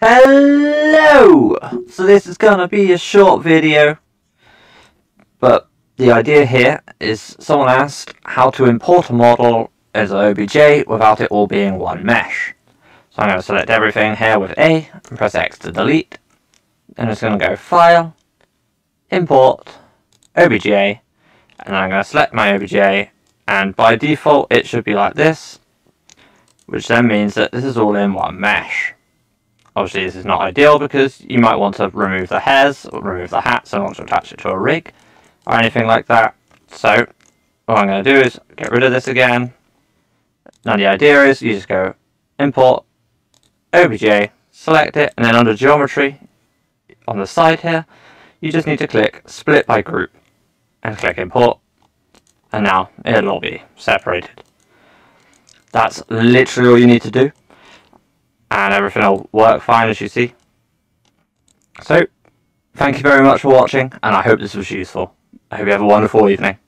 Hello! So this is gonna be a short video, but the idea here is someone asked how to import a model as an OBJ without it all being one mesh. So I'm going to select everything here with A and press X to delete. And it's going to go File, Import, OBJ, and I'm going to select my OBJ and by default it should be like this, which then means that this is all in one mesh. Obviously this is not ideal because you might want to remove the hairs, or remove the hats and want to attach it to a rig, or anything like that. So, what I'm going to do is get rid of this again. Now the idea is you just go import OBJ, select it, and then under geometry, on the side here, you just need to click split by group and click import. And now it'll all be separated. That's literally all you need to do. And everything will work fine as you see. So, thank you very much for watching, and I hope this was useful. I hope you have a wonderful evening.